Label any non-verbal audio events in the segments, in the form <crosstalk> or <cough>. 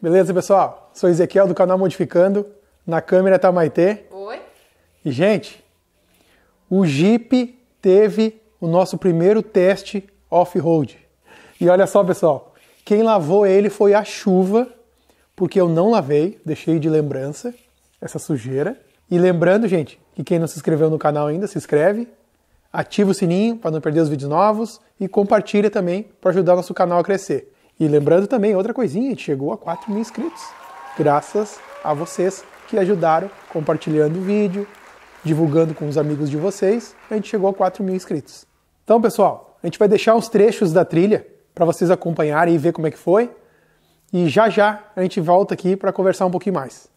Beleza, pessoal? Sou Ezequiel do canal Modificando. Na câmera tá Maitê. Oi? E, gente, o Jeep teve o nosso primeiro teste off-road. E olha só, pessoal, quem lavou ele foi a chuva, porque eu não lavei, deixei de lembrança essa sujeira. E lembrando, gente, que quem não se inscreveu no canal ainda, se inscreve, ativa o sininho para não perder os vídeos novos e compartilha também para ajudar o nosso canal a crescer. E lembrando também, outra coisinha, a gente chegou a 4 mil inscritos, graças a vocês que ajudaram compartilhando o vídeo, divulgando com os amigos de vocês, a gente chegou a 4 mil inscritos. Então, pessoal, a gente vai deixar uns trechos da trilha para vocês acompanharem e ver como é que foi. E já já a gente volta aqui para conversar um pouquinho mais.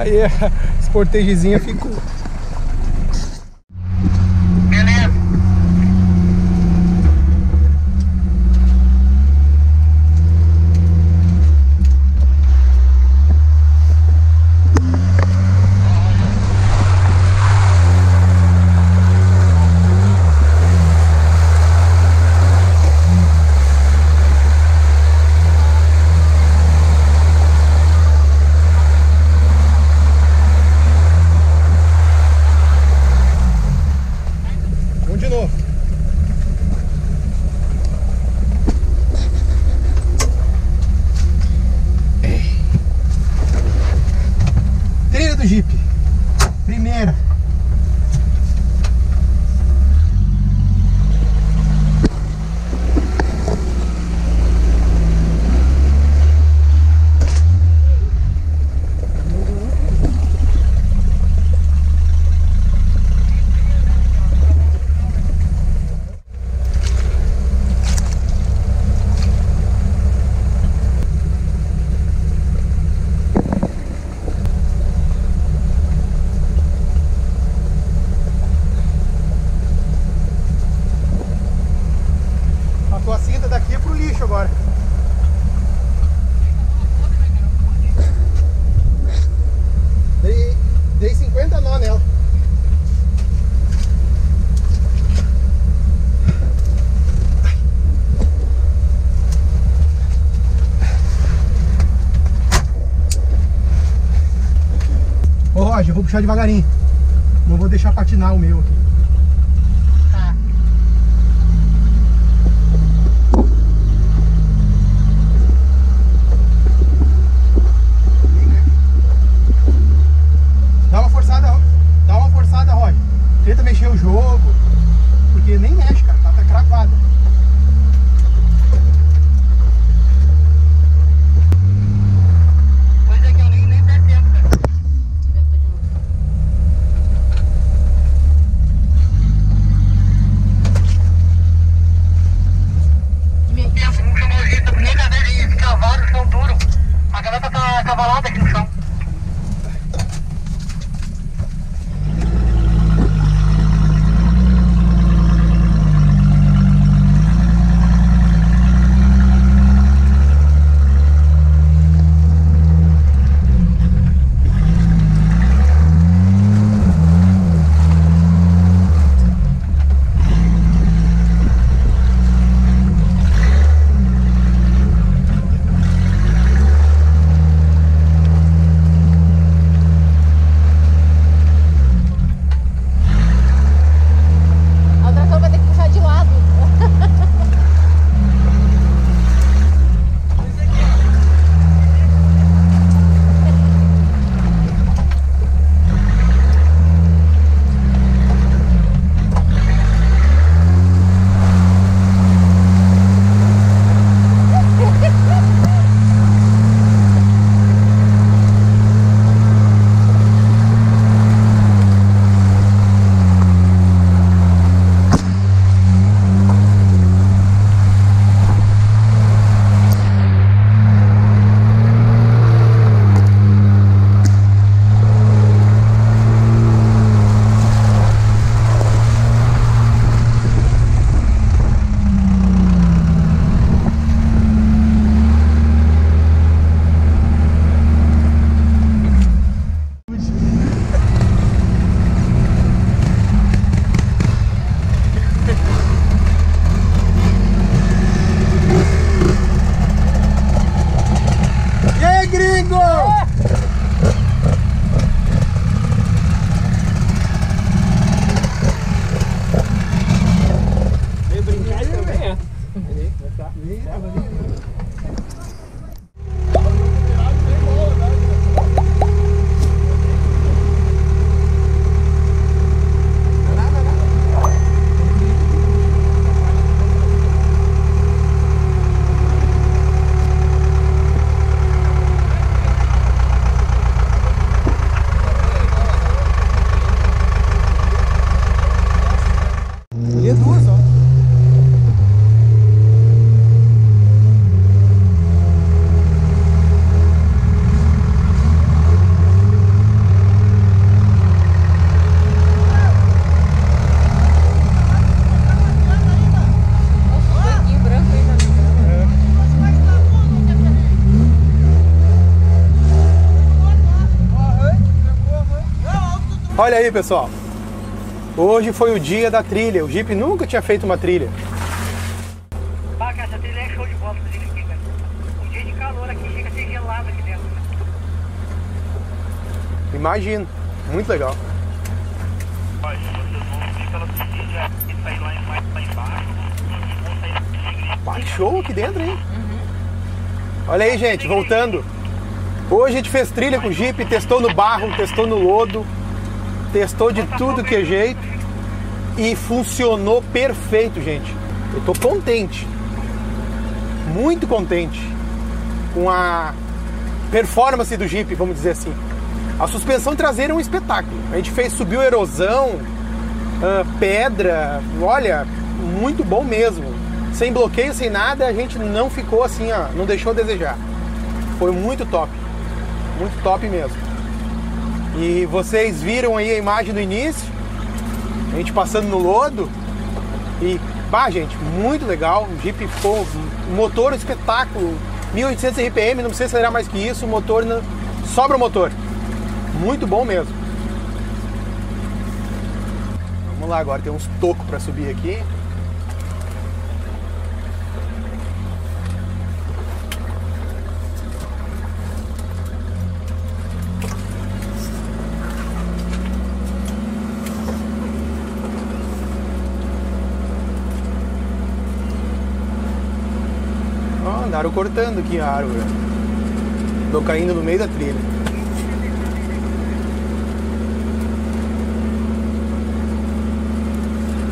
Aí <laughs> a esportegizinha ficou. puxar devagarinho. Não vou deixar patinar o meu aqui. Aí, pessoal. Hoje foi o dia da trilha. O Jeep nunca tinha feito uma trilha. Pá, cara, essa trilha é show de bola, inclusive, aqui, cara. Um dia de calor aqui, chega a ser gelado aqui dentro. Imagino. Muito legal. Olha, vocês vão pela e sair lá, embaixo, show aqui dentro, hein? Olha aí, gente, voltando. Hoje a gente fez trilha com o Jeep, testou no barro, testou no lodo, testou de tudo que é jeito e funcionou perfeito, gente. Eu tô contente, muito contente com a performance do Jeep, vamos dizer assim. A suspensão traseira é um espetáculo. A gente fez, subiu erosão, ah, pedra, olha, muito bom mesmo. Sem bloqueio, sem nada, a gente não ficou assim, ó, não deixou a desejar. Foi muito top, muito top mesmo. E vocês viram aí a imagem do início, a gente passando no lodo e, bah, gente, muito legal. O Jeep ficou, um motor um espetáculo, 1800 RPM, não precisa acelerar mais que isso, o motor sobra o motor. Muito bom mesmo. Vamos lá agora, tem uns tocos para subir aqui. Ó, andaram cortando aqui a árvore. Tô caindo no meio da trilha.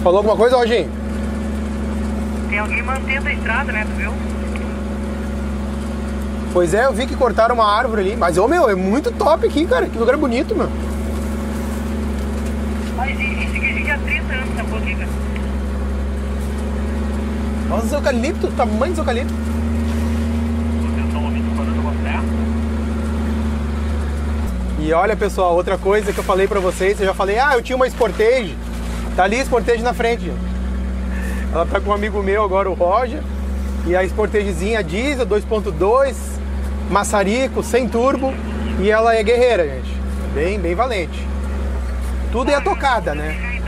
Falou alguma coisa, Roginho? Tem alguém mantendo a estrada, né, tu viu? Pois é, eu vi que cortaram uma árvore ali. Mas, ô meu, é muito top aqui, cara. Que lugar bonito, meu. Mas esse aqui há 30 anos essa porra aqui, cara. Olha os eucaliptos, o tamanho dos eucaliptos. Vocês estão ouvindo falando com a E olha, pessoal, outra coisa que eu falei pra vocês, eu já falei, ah, eu tinha uma Sportage. Tá ali a Sportage na frente. Ela tá com um amigo meu agora, o Roger. E a Sportagezinha diesel 2.2, maçarico, sem turbo. E ela é guerreira, gente. Bem, bem valente. Tudo é a tocada, né?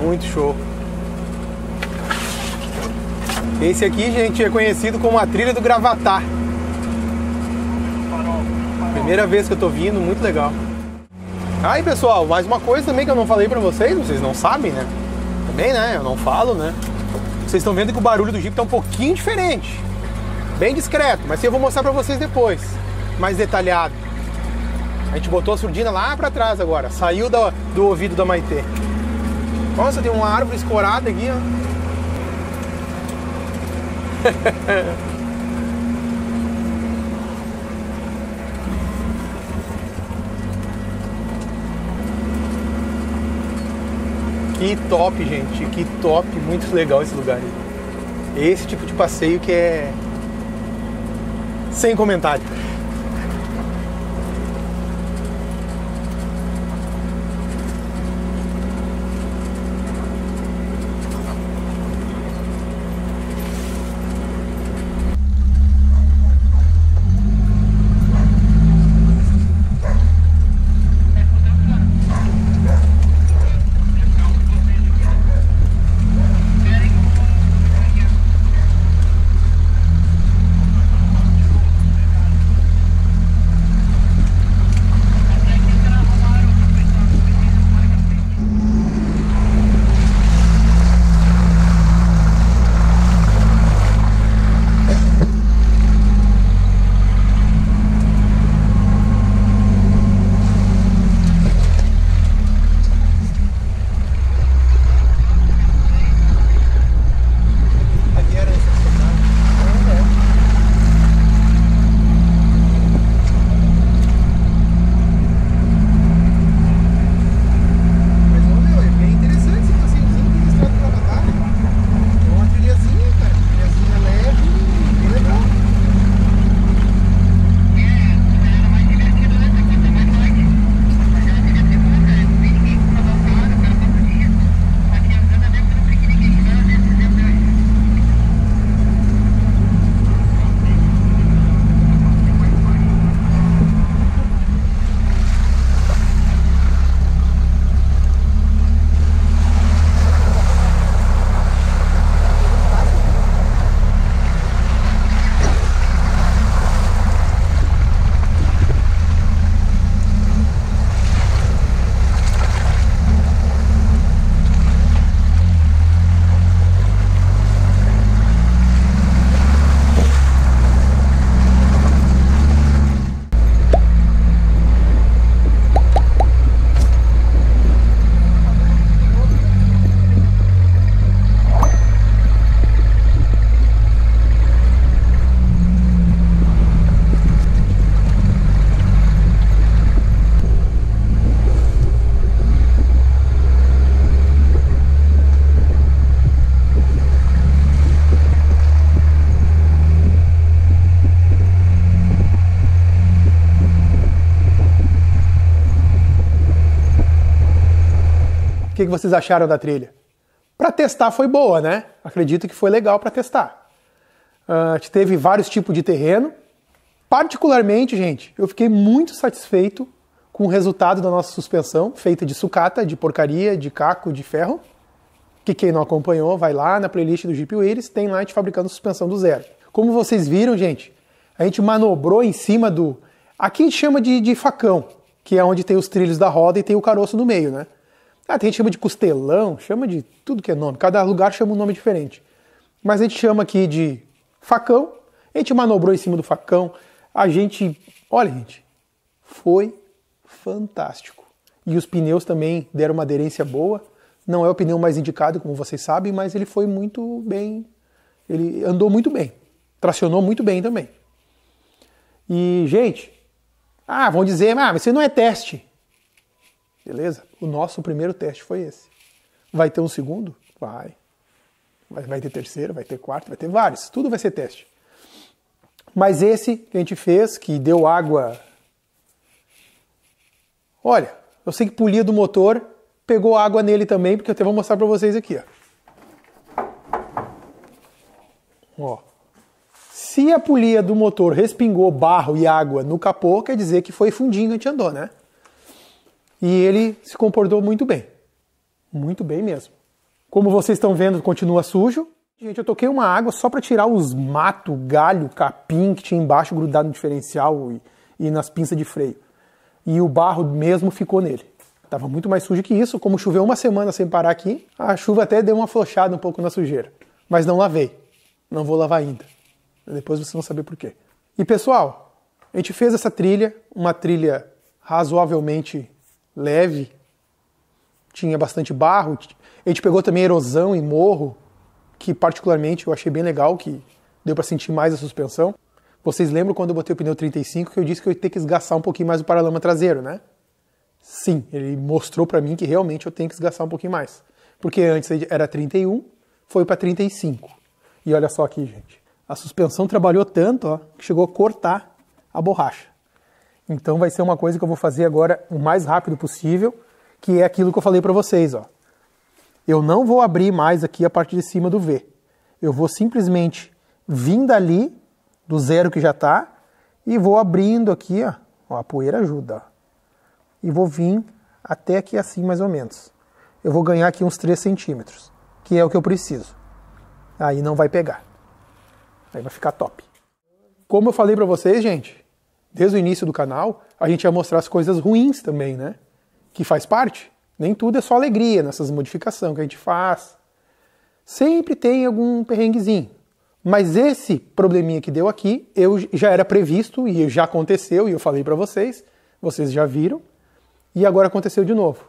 Muito show. Esse aqui, gente, é conhecido como a trilha do Gravatar. Primeira vez que eu tô vindo, muito legal. Aí, pessoal, mais uma coisa também que eu não falei pra vocês, vocês não sabem, né? Também, né? Eu não falo, né? Vocês estão vendo que o barulho do Jeep tá um pouquinho diferente. Bem discreto, mas eu vou mostrar pra vocês depois, mais detalhado. A gente botou a surdina lá pra trás agora, saiu da- do ouvido da Maitê. Nossa, tem uma árvore escorada aqui, ó. <laughs> Que top, gente. Que top. Muito legal esse lugar. Esse tipo de passeio que é. Sem comentário. Que, que vocês acharam da trilha? Para testar foi boa, né? Acredito que foi legal para testar. Uh, teve vários tipos de terreno. Particularmente, gente, eu fiquei muito satisfeito com o resultado da nossa suspensão, feita de sucata, de porcaria, de caco, de ferro. Que quem não acompanhou, vai lá na playlist do Jeep Willys, tem lá a gente fabricando suspensão do zero. Como vocês viram, gente, a gente manobrou em cima do. Aqui a gente chama de, de facão, que é onde tem os trilhos da roda e tem o caroço no meio, né? Ah, tem gente chama de costelão, chama de tudo que é nome. Cada lugar chama um nome diferente. Mas a gente chama aqui de facão. A gente manobrou em cima do facão. A gente, olha, gente, foi fantástico. E os pneus também deram uma aderência boa. Não é o pneu mais indicado, como vocês sabem, mas ele foi muito bem. Ele andou muito bem. Tracionou muito bem também. E, gente, ah, vão dizer, ah, mas isso não é teste. Beleza? O nosso primeiro teste foi esse. Vai ter um segundo? Vai. Vai, vai ter terceiro, vai ter quarto, vai ter vários. Tudo vai ser teste. Mas esse que a gente fez, que deu água. Olha, eu sei que polia do motor pegou água nele também, porque eu até vou mostrar para vocês aqui. Ó. ó. Se a polia do motor respingou barro e água no capô, quer dizer que foi fundinho que a gente andou, né? E ele se comportou muito bem. Muito bem mesmo. Como vocês estão vendo, continua sujo. Gente, eu toquei uma água só para tirar os mato, galho, capim que tinha embaixo grudado no diferencial e, e nas pinças de freio. E o barro mesmo ficou nele. Tava muito mais sujo que isso. Como choveu uma semana sem parar aqui, a chuva até deu uma flochada um pouco na sujeira. Mas não lavei. Não vou lavar ainda. Depois vocês vão saber por quê. E pessoal, a gente fez essa trilha, uma trilha razoavelmente leve, tinha bastante barro. A gente pegou também erosão e morro, que particularmente eu achei bem legal, que deu para sentir mais a suspensão. Vocês lembram quando eu botei o pneu 35 que eu disse que eu ia ter que esgaçar um pouquinho mais o paralama traseiro, né? Sim, ele mostrou para mim que realmente eu tenho que esgaçar um pouquinho mais. Porque antes era 31, foi para 35. E olha só aqui, gente. A suspensão trabalhou tanto ó, que chegou a cortar a borracha. Então vai ser uma coisa que eu vou fazer agora o mais rápido possível, que é aquilo que eu falei para vocês, ó. Eu não vou abrir mais aqui a parte de cima do V. Eu vou simplesmente vir dali do zero que já está e vou abrindo aqui, ó. ó a poeira ajuda, ó. E vou vir até aqui assim mais ou menos. Eu vou ganhar aqui uns 3 centímetros, que é o que eu preciso. Aí não vai pegar. Aí vai ficar top. Como eu falei para vocês, gente, desde o início do canal, a gente ia mostrar as coisas ruins também, né? Que faz parte. Nem tudo é só alegria nessas modificações que a gente faz. Sempre tem algum perrenguezinho. Mas esse probleminha que deu aqui, eu já era previsto e já aconteceu e eu falei para vocês, vocês já viram, e agora aconteceu de novo.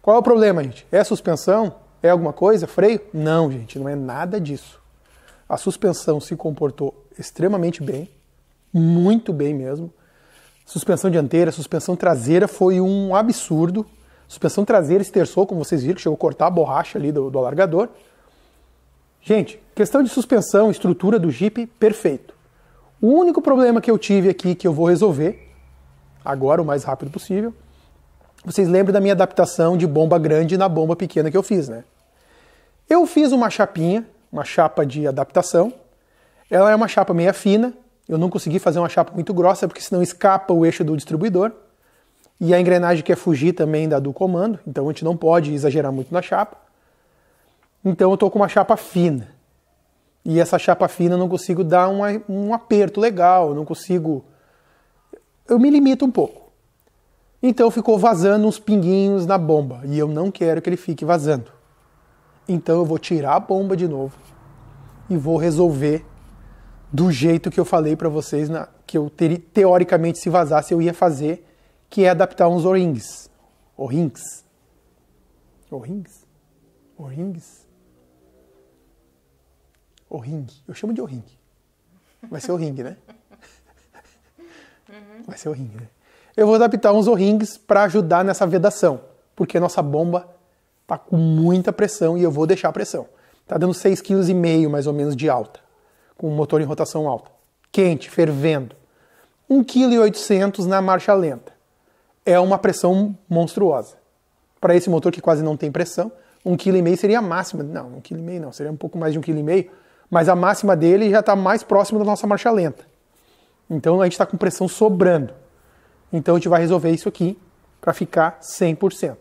Qual é o problema, gente? É suspensão? É alguma coisa? Freio? Não, gente, não é nada disso. A suspensão se comportou extremamente bem muito bem mesmo. Suspensão dianteira, suspensão traseira foi um absurdo. Suspensão traseira esterçou, como vocês viram, que chegou a cortar a borracha ali do, do alargador. Gente, questão de suspensão, estrutura do Jeep, perfeito. O único problema que eu tive aqui que eu vou resolver, agora o mais rápido possível, vocês lembram da minha adaptação de bomba grande na bomba pequena que eu fiz, né? Eu fiz uma chapinha, uma chapa de adaptação. Ela é uma chapa meia fina, eu não consegui fazer uma chapa muito grossa, porque senão escapa o eixo do distribuidor. E a engrenagem quer fugir também da do comando, então a gente não pode exagerar muito na chapa. Então eu estou com uma chapa fina. E essa chapa fina eu não consigo dar um, um aperto legal, não consigo. Eu me limito um pouco. Então ficou vazando uns pinguinhos na bomba. E eu não quero que ele fique vazando. Então eu vou tirar a bomba de novo e vou resolver do jeito que eu falei para vocês, na, que eu teria, teoricamente, se vazasse, eu ia fazer, que é adaptar uns O-rings. O-rings? O-rings? O-rings? O-ring. Eu chamo de O-ring. Vai ser O-ring, né? Vai ser O-ring, né? Eu vou adaptar uns O-rings para ajudar nessa vedação, porque a nossa bomba tá com muita pressão e eu vou deixar a pressão. Tá dando 6,5 kg mais ou menos de alta com o motor em rotação alta. Quente, fervendo. 1,8 kg na marcha lenta. É uma pressão monstruosa. para esse motor que quase não tem pressão. Um quilo e meio seria a máxima. Não, um quilo e meio não, seria um pouco mais de um quilo e meio. Mas a máxima dele já está mais próximo da nossa marcha lenta. Então a gente está com pressão sobrando. Então a gente vai resolver isso aqui para ficar 100%.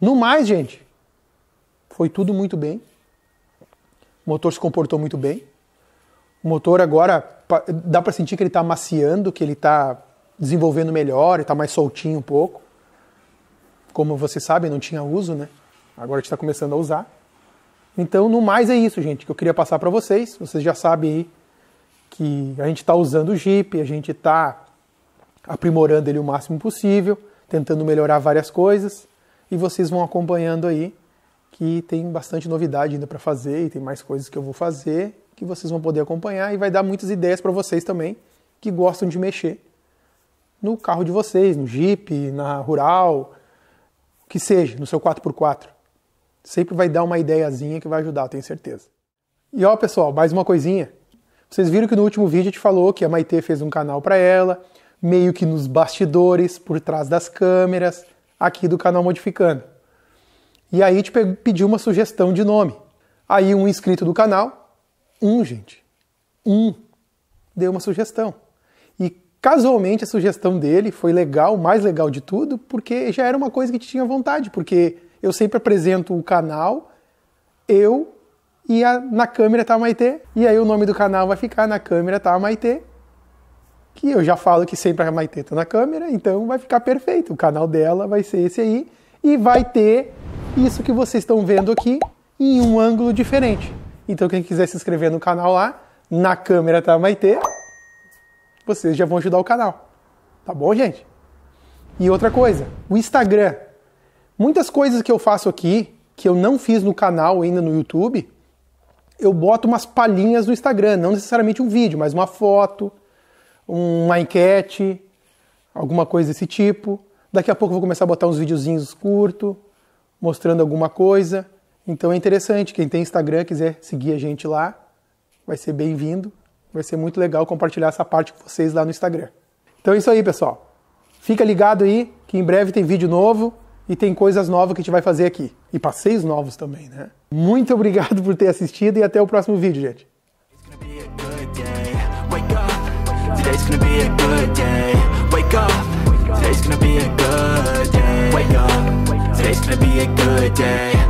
No mais, gente, foi tudo muito bem. O motor se comportou muito bem. O motor agora dá para sentir que ele está maciando, que ele está desenvolvendo melhor, está mais soltinho um pouco. Como vocês sabem, não tinha uso, né? Agora está começando a usar. Então, no mais é isso, gente, que eu queria passar para vocês. Vocês já sabem aí que a gente está usando o Jeep, a gente está aprimorando ele o máximo possível, tentando melhorar várias coisas, e vocês vão acompanhando aí que tem bastante novidade ainda para fazer e tem mais coisas que eu vou fazer que vocês vão poder acompanhar e vai dar muitas ideias para vocês também que gostam de mexer no carro de vocês, no Jeep, na Rural, que seja, no seu 4x4. Sempre vai dar uma ideiazinha que vai ajudar, tenho certeza. E ó, pessoal, mais uma coisinha. Vocês viram que no último vídeo a gente falou que a Maite fez um canal para ela, meio que nos bastidores, por trás das câmeras, aqui do canal Modificando. E aí gente pediu uma sugestão de nome. Aí um inscrito do canal, um, gente, um, deu uma sugestão. E casualmente a sugestão dele foi legal, mais legal de tudo, porque já era uma coisa que tinha vontade, porque eu sempre apresento o canal, eu e a, na câmera tá a Maitê, e aí o nome do canal vai ficar na câmera tá a Maitê, que eu já falo que sempre a Maitê tá na câmera, então vai ficar perfeito. O canal dela vai ser esse aí, e vai ter isso que vocês estão vendo aqui em um ângulo diferente. Então quem quiser se inscrever no canal lá, na câmera tá a Maitê, vocês já vão ajudar o canal. Tá bom, gente? E outra coisa, o Instagram. Muitas coisas que eu faço aqui, que eu não fiz no canal ainda no YouTube, eu boto umas palhinhas no Instagram, não necessariamente um vídeo, mas uma foto, uma enquete, alguma coisa desse tipo. Daqui a pouco eu vou começar a botar uns videozinhos curtos, mostrando alguma coisa. Então é interessante, quem tem Instagram quiser seguir a gente lá, vai ser bem-vindo. Vai ser muito legal compartilhar essa parte com vocês lá no Instagram. Então é isso aí, pessoal. Fica ligado aí que em breve tem vídeo novo e tem coisas novas que a gente vai fazer aqui. E passeios novos também, né? Muito obrigado por ter assistido e até o próximo vídeo, gente. Today's gonna be a good day.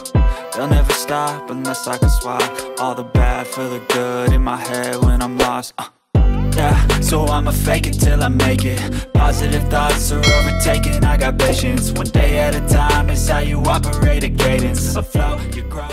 They'll never stop unless I can swap all the bad for the good in my head when I'm lost. Uh. Yeah, so I'ma fake it till I make it Positive thoughts are overtaken I got patience One day at a time is how you operate a cadence A flow, you grow